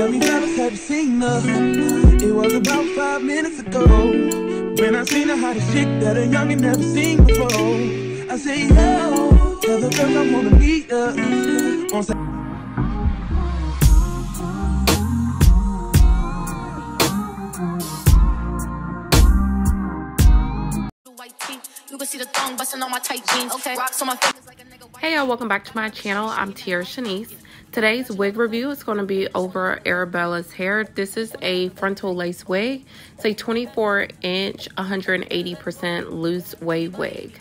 Tell me, fellas, have you seen her? It was about five minutes ago. When I seen her, how the chick that a youngin' never seen before. I say, yo, tell the girls I wanna meet her. On Sa- You can see the thong busting on my tight jeans. Okay, rocks on my fingers like a nigga. Hey y'all, welcome back to my channel. I'm Teara Shanice. Today's wig review is going to be over Arabella's hair. This is a frontal lace wig. It's a 24 inch, 180% loose wave wig.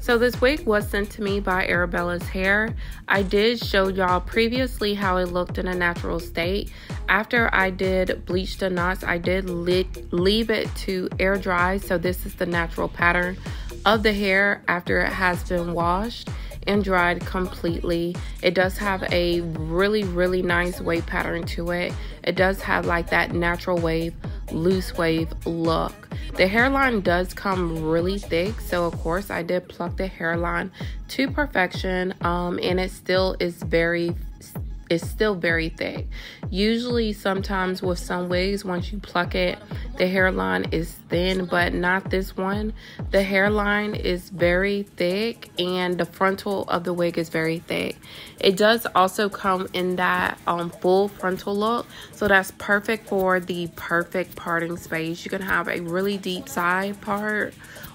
So this wig was sent to me by Arabella's Hair. I did show y'all previously how it looked in a natural state. After I did bleach the knots, I did leave it to air dry. So this is the natural pattern of the hair after it has been washed and dried completely. It does have a really, really nice wave pattern to it. It does have like that natural wave, loose wave look. The hairline does come really thick, so of course I did pluck the hairline to perfection um, and it still is very is still very thick. Usually, sometimes with some wigs, once you pluck it, the hairline is thin, but not this one. The hairline is very thick and the frontal of the wig is very thick. It does also come in that um, full frontal look, so that's perfect for the perfect parting space. You can have a really deep side part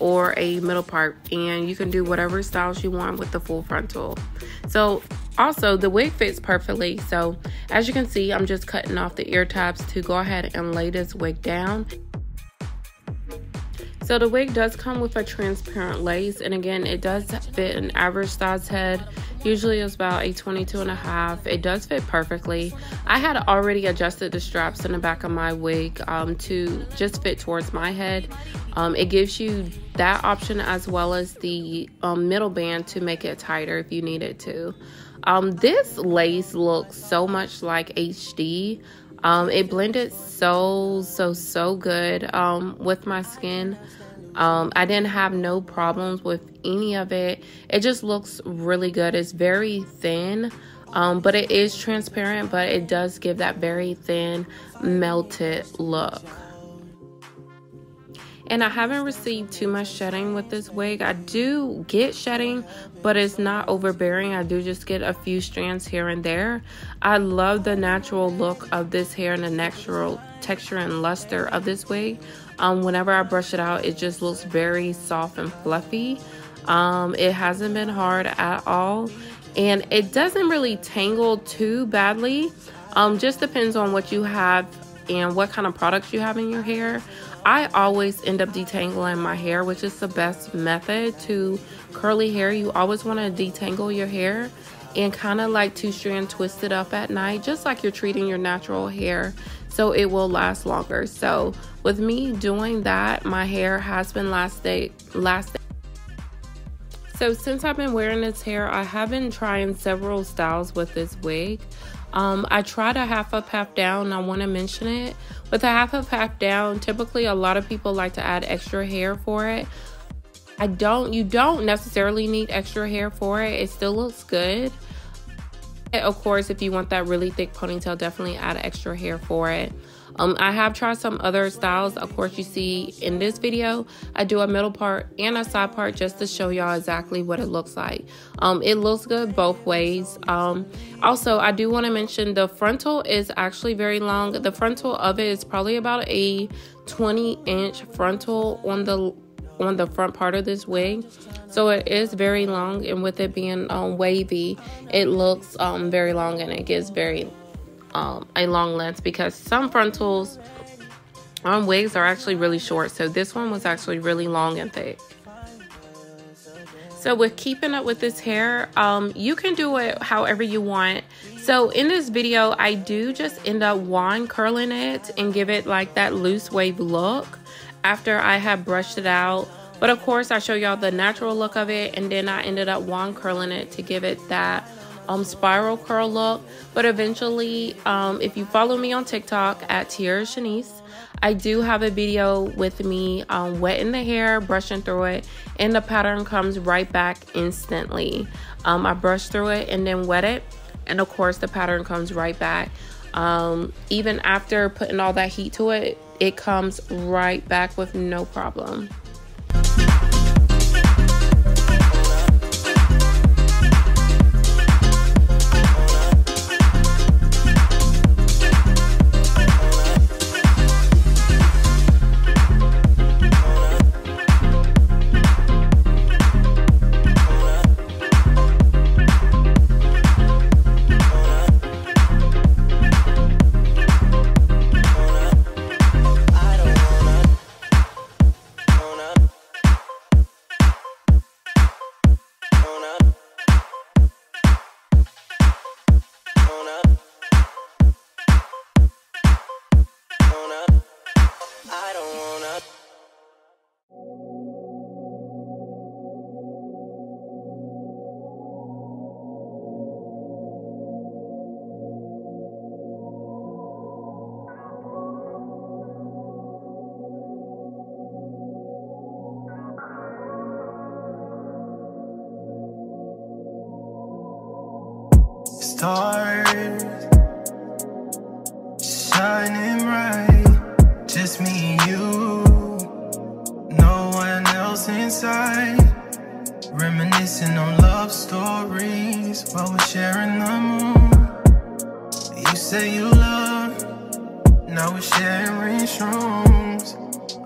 or a middle part and you can do whatever styles you want with the full frontal so also the wig fits perfectly. So as you can see i'm just cutting off the ear tabs to go ahead and lay this wig down. So the wig does come with a transparent lace and again it does fit an average size head. Usually it's about a 22 and a half. It does fit perfectly. I had already adjusted the straps in the back of my wig um, to just fit towards my head. Um, it gives you that option as well as the um, middle band to make it tighter if you need it to um, this lace looks so much like hd um, it blended so so so good um, with my skin um, I didn't have no problems with any of it. It just looks really good. It's very thin, um, but it is transparent, but it does give that very thin melted look. And I haven't received too much shedding with this wig. I do get shedding, but it's not overbearing. I do just get a few strands here and there. I love the natural look of this hair and the natural texture and luster of this wig. Um, whenever I brush it out, it just looks very soft and fluffy. Um, it hasn't been hard at all. And it doesn't really tangle too badly. Um, just depends on what you have and what kind of products you have in your hair. I always end up detangling my hair, which is the best method to curly hair. You always want to detangle your hair and kind of like two strand twist it up at night, just like you're treating your natural hair so it will last longer. So with me doing that, my hair has been lasting lasting so since I've been wearing this hair, I have been trying several styles with this wig. Um, I tried a half up, half down. I want to mention it. With a half up, half down, typically a lot of people like to add extra hair for it. I don't, you don't necessarily need extra hair for it. It still looks good. Of course, if you want that really thick ponytail, definitely add extra hair for it. Um, I have tried some other styles. Of course, you see in this video, I do a middle part and a side part just to show y'all exactly what it looks like. Um, it looks good both ways. Um, also, I do want to mention the frontal is actually very long. The frontal of it is probably about a 20 inch frontal on the on the front part of this wig so it is very long and with it being um, wavy it looks um, very long and it gives very um, a long length because some frontals on wigs are actually really short. So this one was actually really long and thick. So with keeping up with this hair, um, you can do it however you want. So in this video, I do just end up wand curling it and give it like that loose wave look after I have brushed it out. But of course, I show y'all the natural look of it and then I ended up wand curling it to give it that um, spiral curl look. But eventually, um, if you follow me on TikTok at Teara Shanice, I do have a video with me um, wetting the hair, brushing through it, and the pattern comes right back instantly. Um, I brush through it and then wet it. and of course the pattern comes right back um, even after putting all that heat to it it comes right back with no problem you, no one else inside. Reminiscing on love stories while we're sharing the moon. You say you love, now we're sharing shrooms.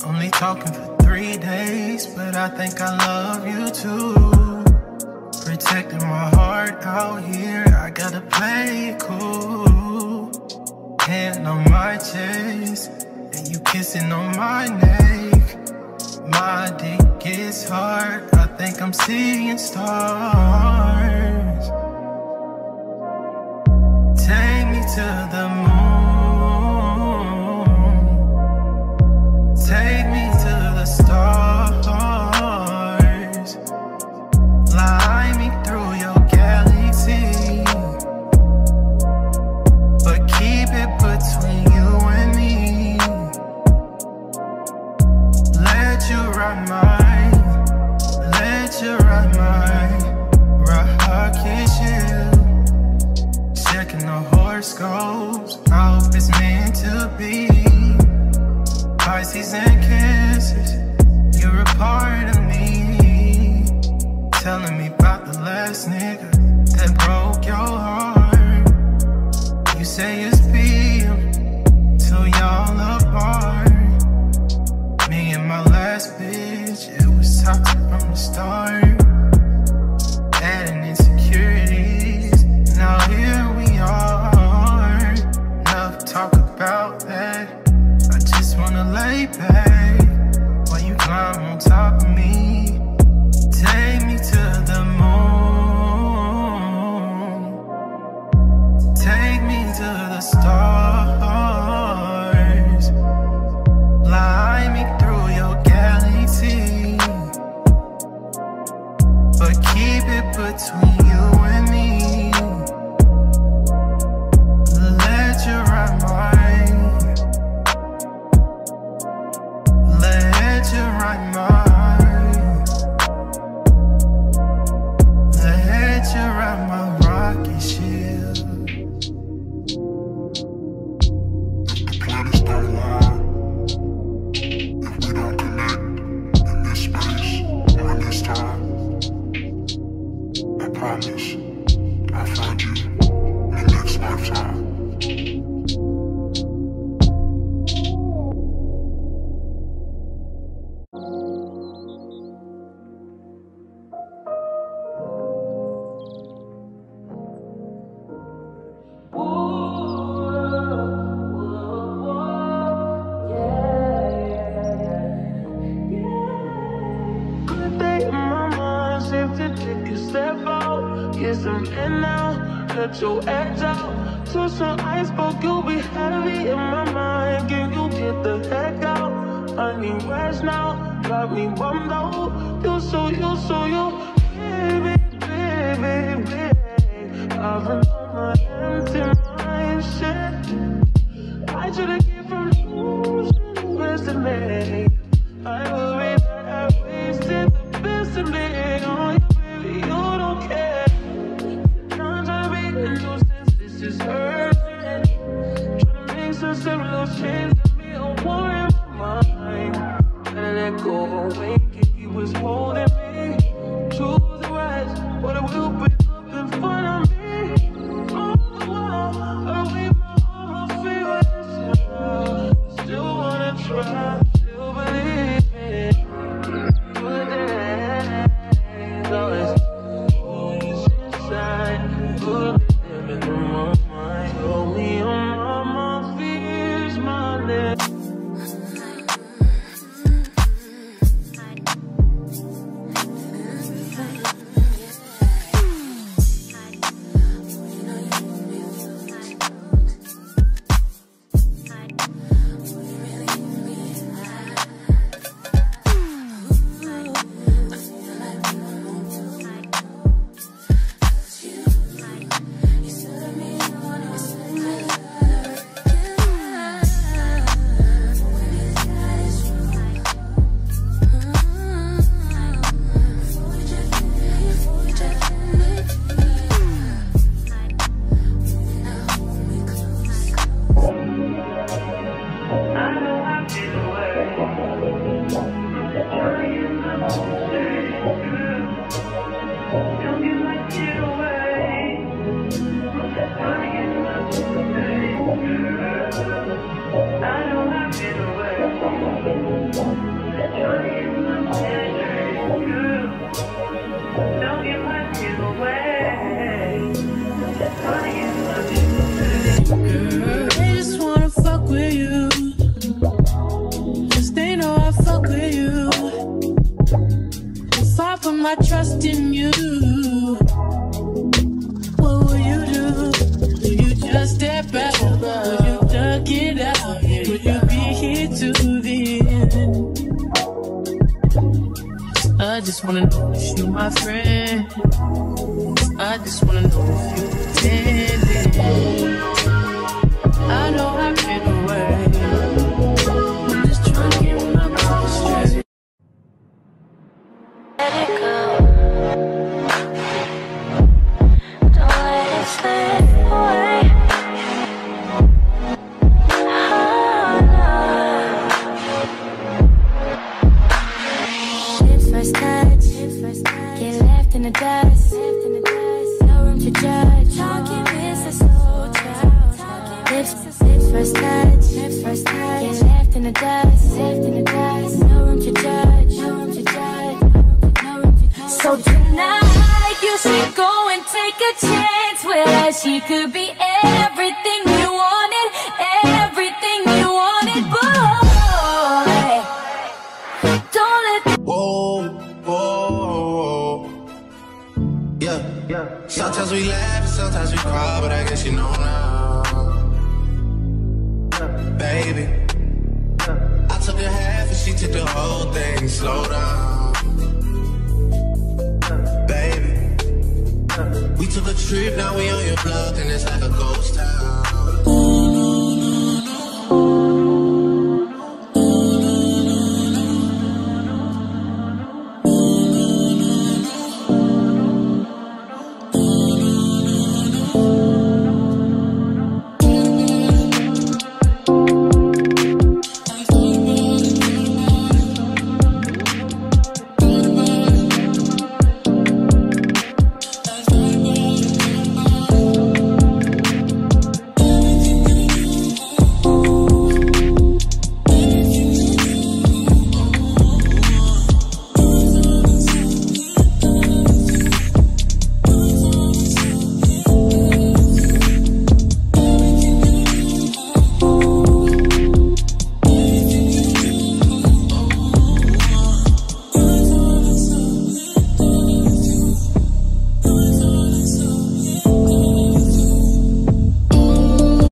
Only talking for three days, but I think I love you too protecting my heart out here. I gotta play cool. Hand on my chest, and you kissing on my neck. My dick is hard. I think I'm seeing stars. That broke your heart. You say it's being till y'all apart. Me and my last bitch, it was toxic from the start. Your edge out. To some iceberg, you'll be heavy in my mind. Can you get the heck out? I need rest now, got me bummed out. You so, you so, you, baby, baby, baby. I've been on my empty mind, shit. I should've wanna know if you my friend. Judge. Talking is a slow child. Lips, lips first touch, lips first touch. Get left in the dust, left in the dust. No room to judge, no room to judge. No room to judge. So tonight you should go and take a chance her. She could be yeah. Sometimes we laugh, and sometimes we cry, but I guess you know now, baby. I took a half and she took the whole thing. Slow down, baby. We took a trip, now we on your block, and it's like a ghost town.